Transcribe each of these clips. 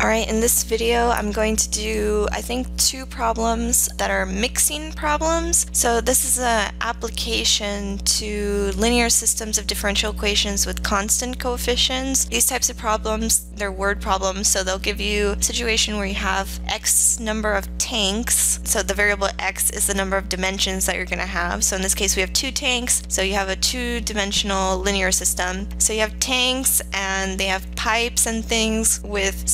Alright, in this video I'm going to do I think two problems that are mixing problems. So this is an application to linear systems of differential equations with constant coefficients. These types of problems, they're word problems, so they'll give you a situation where you have x number of tanks. So the variable x is the number of dimensions that you're going to have. So in this case we have two tanks, so you have a two-dimensional linear system. So you have tanks and they have pipes and things with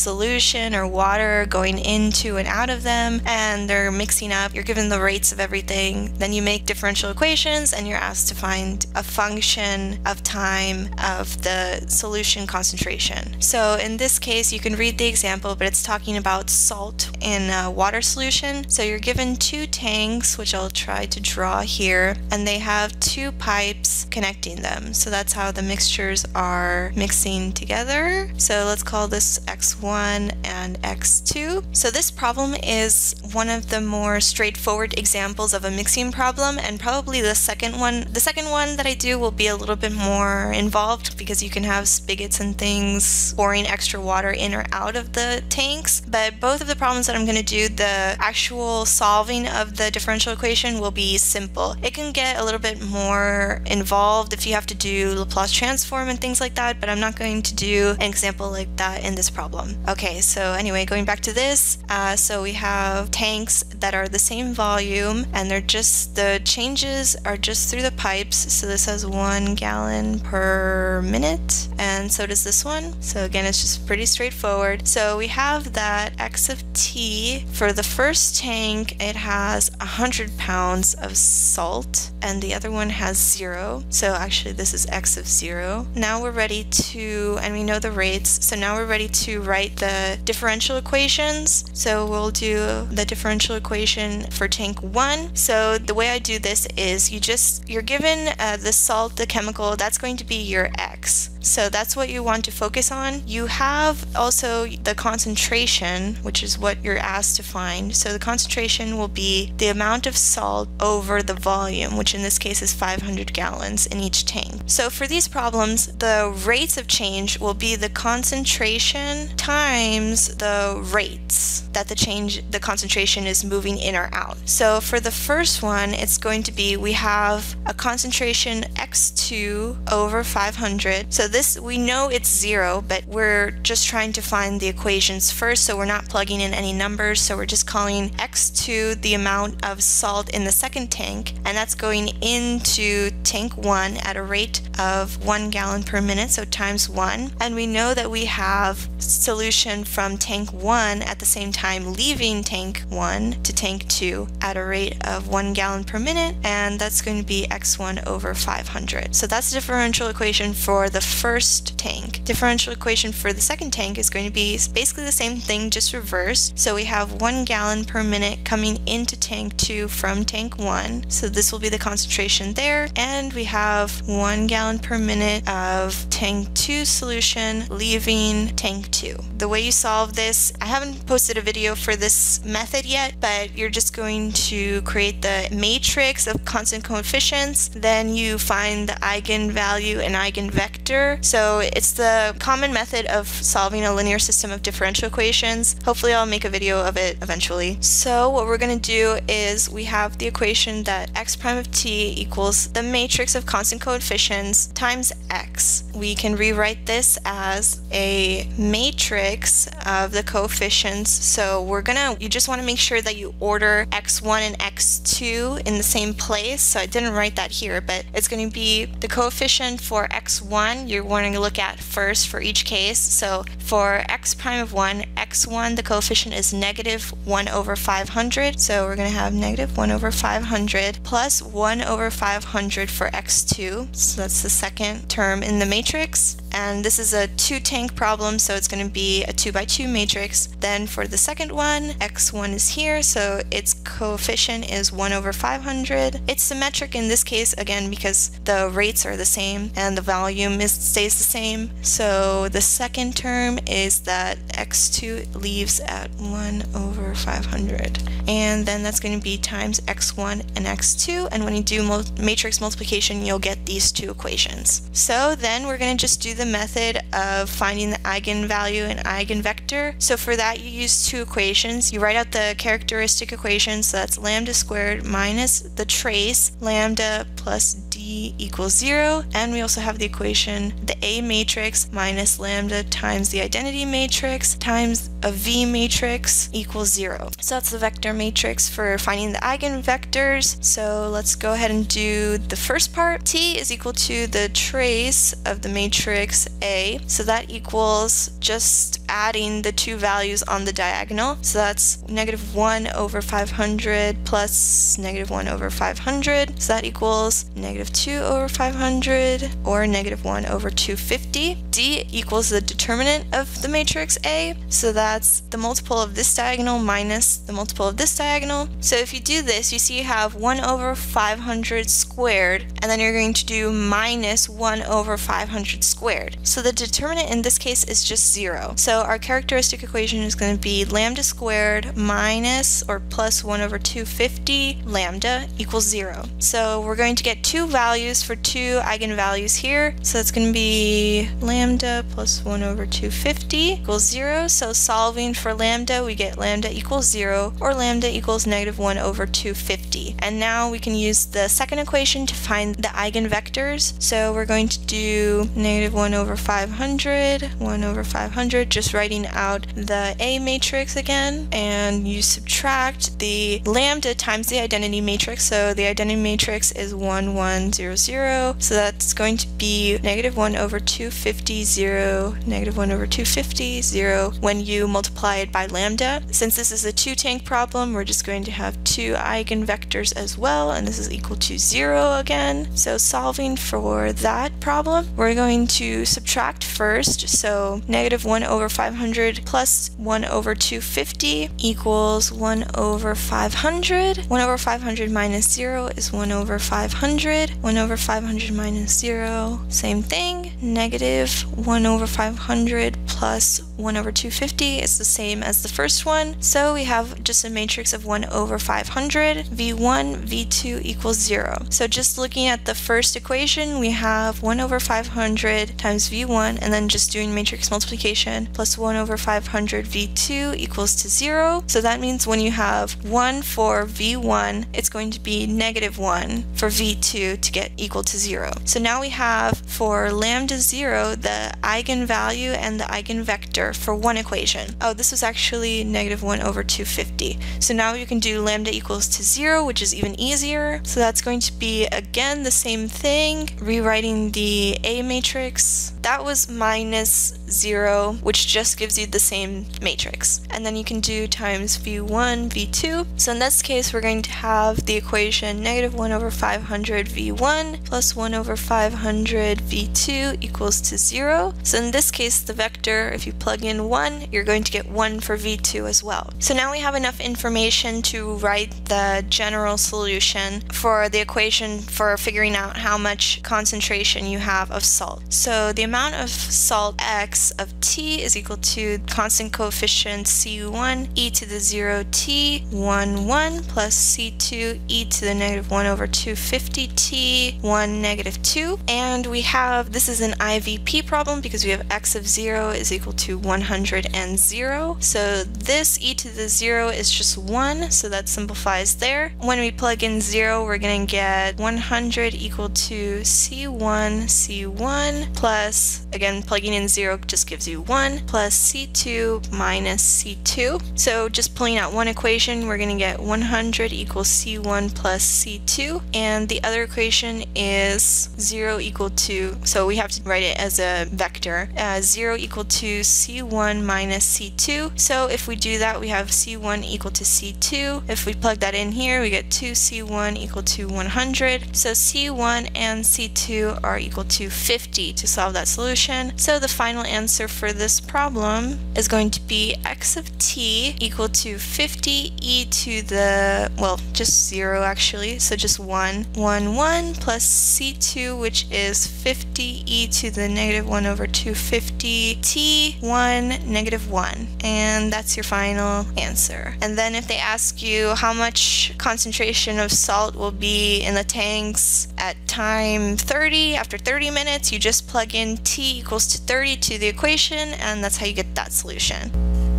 or water going into and out of them and they're mixing up. You're given the rates of everything. Then you make differential equations and you're asked to find a function of time of the solution concentration. So in this case you can read the example but it's talking about salt in a water solution. So you're given two tanks which I'll try to draw here and they have two pipes connecting them. So that's how the mixtures are mixing together so let's call this x1 and x2. So this problem is one of the more straightforward examples of a mixing problem and probably the second one. The second one that I do will be a little bit more involved because you can have spigots and things pouring extra water in or out of the tanks. But both of the problems that I'm going to do, the actual solving of the differential equation will be simple. It can get a little bit more involved if you have to do Laplace transform and things like that, but I'm not going to do an example like that in this problem. Okay, so anyway, going back to this, uh, so we have tanks that are the same volume and they're just, the changes are just through the pipes. So this has one gallon per minute and so does this one. So again, it's just pretty straightforward. So we have that x of t. For the first tank, it has 100 pounds of salt and the other one has zero. So actually this is x of zero. Now we're ready to, and we know the rates. So now we're ready to write the differential equations. So we'll do the differential equation for tank one. So the way I do this is you just, you're given uh, the salt, the chemical, that's going to be your x. So that's what you want to focus on. You have also the concentration, which is what you're asked to find. So the concentration will be the amount of salt over the volume, which in this case is 500 gallons in each tank. So for these problems, the rates of change will be the concentration times the rates that the change, the concentration is moving in or out. So for the first one, it's going to be, we have a concentration x2 over 500. So this, we know it's zero, but we're just trying to find the equations first, so we're not plugging in any numbers, so we're just calling x2 the amount of salt in the second tank, and that's going into tank 1 at a rate of 1 gallon per minute, so times 1. And we know that we have solution from tank 1 at the same time leaving tank 1 to tank 2 at a rate of 1 gallon per minute, and that's going to be x1 over 500. So that's the differential equation for the first tank. Differential equation for the second tank is going to be basically the same thing, just reversed. So we have one gallon per minute coming into tank two from tank one. So this will be the concentration there. And we have one gallon per minute of tank two solution leaving tank two. The way you solve this, I haven't posted a video for this method yet, but you're just going to create the matrix of constant coefficients. Then you find the eigenvalue and eigenvector so it's the common method of solving a linear system of differential equations. Hopefully I'll make a video of it eventually. So what we're going to do is we have the equation that x prime of t equals the matrix of constant coefficients times x. We can rewrite this as a matrix of the coefficients. So we're gonna, you just want to make sure that you order x1 and x2 in the same place. So I didn't write that here, but it's going to be the coefficient for x1, you're wanting to look at first for each case. So for x prime of 1, x1, the coefficient is negative 1 over 500. So we're to have negative 1 over 500 plus 1 over 500 for x2. So that's the second term in the matrix. And this is a two tank problem, so it's going to be a 2 by 2 matrix. Then for the second one, x1 is here, so it's coefficient is 1 over 500. It's symmetric in this case, again, because the rates are the same and the volume is, stays the same. So the second term is that x2 leaves at 1 over 500. And then that's going to be times x1 and x2. And when you do matrix multiplication, you'll get these two equations. So then we're going to just do the method of finding the eigenvalue and eigenvector. So for that, you use two equations. You write out the characteristic equation, so that's lambda squared minus the trace, lambda plus d equals 0. And we also have the equation, the A matrix minus lambda times the identity matrix times a V matrix equals 0. So that's the vector matrix for finding the eigenvectors. So let's go ahead and do the first part. T is equal to the trace of the matrix A. So that equals just adding the two values on the diagonal. So that's negative 1 over 500 plus negative 1 over 500. So that equals negative 2 over 500 or negative 1 over 250. D equals the determinant of the matrix A. So that's the multiple of this diagonal minus the multiple of this diagonal. So if you do this, you see you have 1 over 500 squared, and then you're going to do minus 1 over 500 squared. So the determinant in this case is just 0. So our characteristic equation is going to be lambda squared minus or plus 1 over 250 lambda equals 0. So we're going to get two values for two eigenvalues here. So it's going to be lambda plus 1 over 250 equals 0. So solving for lambda, we get lambda equals 0 or lambda equals negative 1 over 250. And now we can use the second equation to find the eigenvectors. So we're going to do negative 1 over 500, 1 over 500, just writing out the A matrix again, and you subtract the lambda times the identity matrix. So the identity matrix is 1, 1, 0, 0. So that's going to be negative 1 over 250, 0, negative 1 over 250, 0 when you multiply it by lambda. Since this is a two tank problem, we're just going to have two eigenvectors as well, and this is equal to 0 again. So solving for that problem, we're going to subtract first. So negative 1 over 500 plus 1 over 250 equals 1 over 500. 1 over 500 minus 0 is 1 over 500. 1 over 500 minus 0, same thing. Negative 1 over 500 plus 1 over 250 is the same as the first one. So we have just a matrix of 1 over 500. V1, V2 equals 0. So just looking at the first equation, we have 1 over 500 times V1 and then just doing matrix multiplication plus 1 over 500 V2 equals to 0. So that means when you have 1 for V1, it's going to be negative 1 for V2 to get equal to 0. So now we have for lambda 0 the eigenvalue and the eigenvector for one equation. Oh, this was actually negative 1 over 250. So now you can do lambda equals to 0, which is even easier. So that's going to be, again, the same thing, rewriting the A matrix. That was minus 0, which just gives you the same matrix. And then you can do times v1, v2. So in this case, we're going to have the equation negative 1 over 500 v1 plus 1 over 500 v2 equals to 0. So in this case, the vector, if you plug in 1, you're going to get 1 for v2 as well. So now we have enough information to write the general solution for the equation for figuring out how much concentration you have of salt. So the amount of salt x of t is equal to constant coefficient c1 e to the 0 t 1 1 plus c2 e to the negative 1 over 250 t 1 negative 2 and we have this is an IVP problem because we have x of 0 is equal to 100 and 0 so this e to the 0 is just 1 so that simplifies there. When we plug in 0 we're going to get 100 equal to c1 c1 plus again plugging in 0 just gives you 1 plus C2 minus C2. So just pulling out one equation, we're going to get 100 equals C1 plus C2. And the other equation is 0 equal to, so we have to write it as a vector, uh, 0 equal to C1 minus C2. So if we do that, we have C1 equal to C2. If we plug that in here, we get 2C1 equal to 100. So C1 and C2 are equal to 50 to solve that solution. So the final answer answer for this problem is going to be x of t equal to 50 e to the, well, just 0 actually, so just 1. 1, 1 plus c2, which is 50 e to the negative 1 over 250 t 1 negative 1. And that's your final answer. And then if they ask you how much concentration of salt will be in the tanks at time 30, after 30 minutes, you just plug in t equals to 30 to the equation, and that's how you get that solution.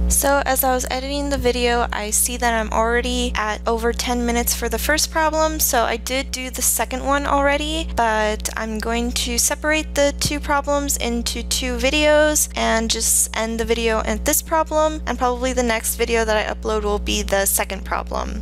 So as I was editing the video, I see that I'm already at over 10 minutes for the first problem, so I did do the second one already, but I'm going to separate the two problems into two videos and just end the video at this problem, and probably the next video that I upload will be the second problem.